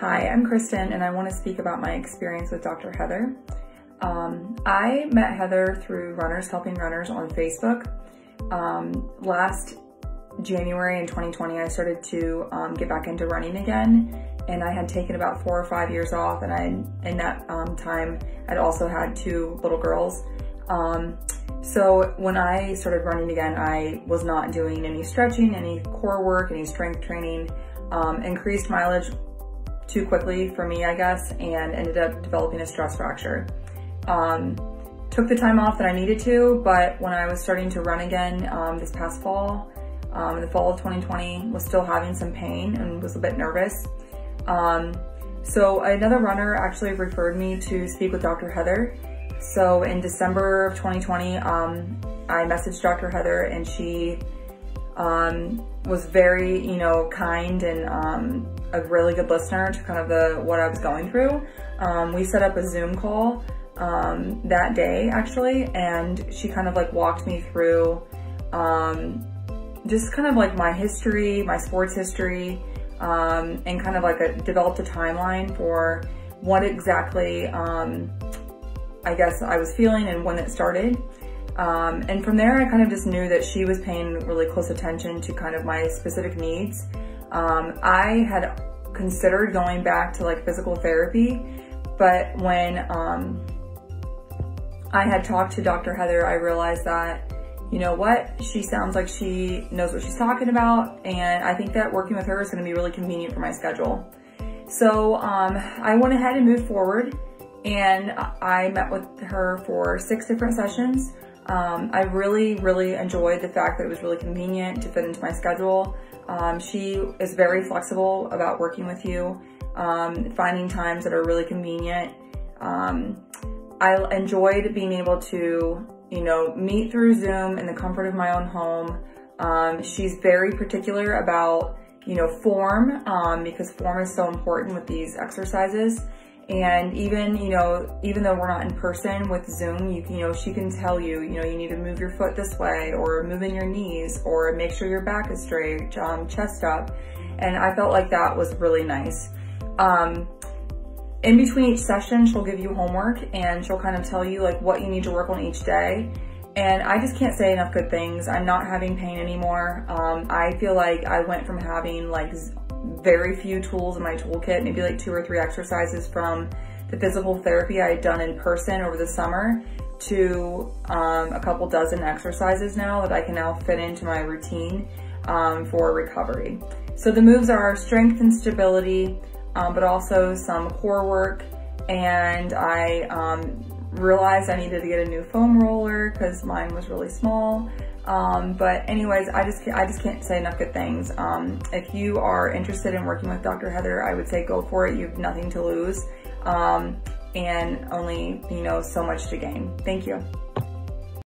Hi, I'm Kristin and I want to speak about my experience with Dr. Heather. Um, I met Heather through Runners Helping Runners on Facebook. Um, last January in 2020, I started to um, get back into running again and I had taken about four or five years off and I, in that um, time, I'd also had two little girls. Um, so when I started running again, I was not doing any stretching, any core work, any strength training, um, increased mileage too quickly for me, I guess, and ended up developing a stress fracture. Um, took the time off that I needed to, but when I was starting to run again um, this past fall, um, the fall of 2020, was still having some pain and was a bit nervous. Um, so another runner actually referred me to speak with Dr. Heather. So in December of 2020, um, I messaged Dr. Heather and she um, was very, you know, kind and um, a really good listener to kind of the what I was going through. Um, we set up a Zoom call um, that day actually, and she kind of like walked me through um, just kind of like my history, my sports history, um, and kind of like a, developed a timeline for what exactly I guess I was feeling and when it started. Um, and from there, I kind of just knew that she was paying really close attention to kind of my specific needs. Um, I had considered going back to like physical therapy, but when um, I had talked to Dr. Heather, I realized that, you know what, she sounds like she knows what she's talking about, and I think that working with her is gonna be really convenient for my schedule. So um, I went ahead and moved forward, and I met with her for six different sessions. Um, I really, really enjoyed the fact that it was really convenient to fit into my schedule. Um, she is very flexible about working with you, um, finding times that are really convenient. Um, I enjoyed being able to, you know, meet through Zoom in the comfort of my own home. Um, she's very particular about, you know, form um, because form is so important with these exercises. And even, you know, even though we're not in person with Zoom, you you know, she can tell you, you know, you need to move your foot this way or move in your knees or make sure your back is straight, um, chest up. And I felt like that was really nice. Um, in between each session, she'll give you homework and she'll kind of tell you like what you need to work on each day. And I just can't say enough good things. I'm not having pain anymore. Um, I feel like I went from having like very few tools in my toolkit, maybe like two or three exercises from the physical therapy I had done in person over the summer to um, a couple dozen exercises now that I can now fit into my routine um, for recovery. So the moves are strength and stability, um, but also some core work. And I um, realized I needed to get a new foam roller because mine was really small. Um, but anyways, I just I just can't say enough good things. Um, if you are interested in working with Dr. Heather, I would say go for it. You have nothing to lose um, and only, you know, so much to gain. Thank you.